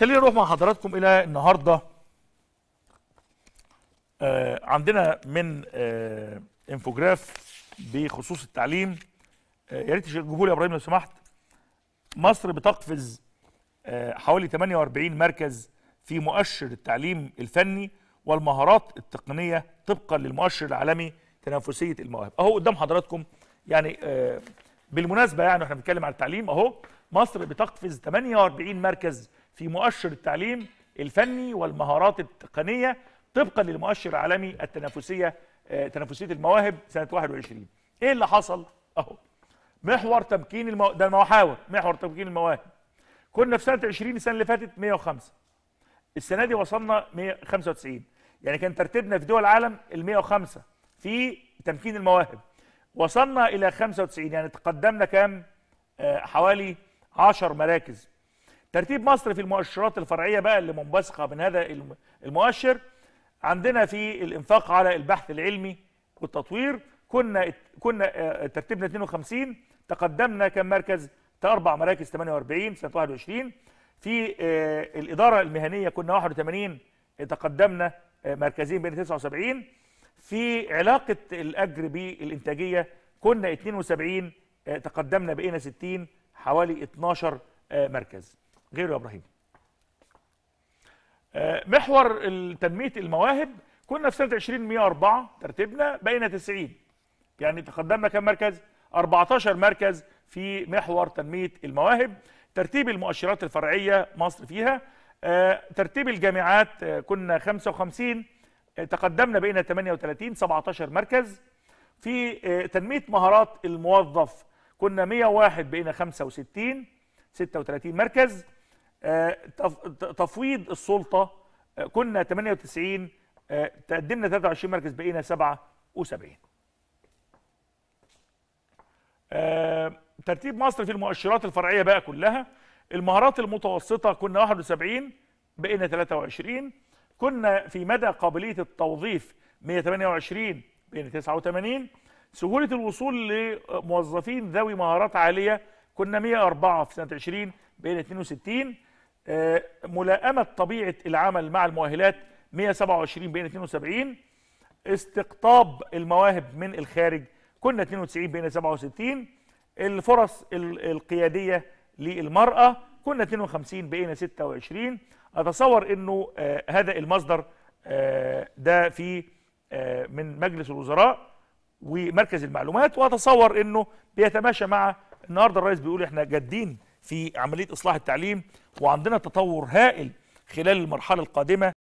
خلينا نروح مع حضراتكم إلى النهارده. آه عندنا من آه إنفوجراف بخصوص التعليم آه يا ريت تجيبوا لي يا إبراهيم لو سمحت. مصر بتقفز آه حوالي 48 مركز في مؤشر التعليم الفني والمهارات التقنية طبقا للمؤشر العالمي تنافسية المواهب. أهو قدام حضراتكم يعني آه بالمناسبة يعني إحنا بنتكلم عن التعليم أهو مصر بتقفز 48 مركز في مؤشر التعليم الفني والمهارات التقنية طبقا للمؤشر العالمي التنافسية آه تنافسية المواهب سنة 21 إيه اللي حصل؟ أهو محور تمكين المو... ده المحاور محور تمكين المواهب. كنا في سنة 20 السنة اللي فاتت 105 السنة دي وصلنا 195 يعني كان ترتيبنا في دول العالم ال 105 في تمكين المواهب. وصلنا إلى 95 يعني تقدمنا كام؟ آه حوالي 10 مراكز. ترتيب مصر في المؤشرات الفرعية بقى اللي منبثقة من هذا المؤشر. عندنا في الإنفاق على البحث العلمي والتطوير كنا كنا آه ترتيبنا 52 تقدمنا كم مركز؟ أربع مراكز 48 سنة 21 في آه الإدارة المهنية كنا 81 تقدمنا آه مركزين بين 79 في علاقة الأجر بالإنتاجية كنا 72 تقدمنا بقينا 60 حوالي 12 مركز. غيره يا إبراهيم. محور تنمية المواهب كنا في سنة 20 104 ترتيبنا بقينا 90 يعني تقدمنا كم مركز؟ 14 مركز في محور تنمية المواهب. ترتيب المؤشرات الفرعية مصر فيها. ترتيب الجامعات كنا 55 تقدمنا بقينا 38 17 مركز. في تنمية مهارات الموظف كنا 101 بقينا 65 36 مركز. تفويض السلطة كنا 98 تقدمنا 23 مركز بقينا 77 ترتيب مصر في المؤشرات الفرعية بقى كلها. المهارات المتوسطة كنا 71 بقينا 23 كنا في مدى قابلية التوظيف 128 بين 89 سهولة الوصول لموظفين ذوي مهارات عالية كنا 104 في سنة 20 بين 62 آه ملائمة طبيعة العمل مع المؤهلات 127 بين 72 استقطاب المواهب من الخارج كنا 92 بين 67 الفرص القيادية للمرأة كنا 52 بقينا 26 أتصور إنه آه هذا المصدر آه ده في من مجلس الوزراء ومركز المعلومات. وأتصور إنه بيتماشى مع النهارده الرئيس بيقول إحنا جادين في عملية إصلاح التعليم وعندنا تطور هائل خلال المرحلة القادمة.